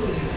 believe.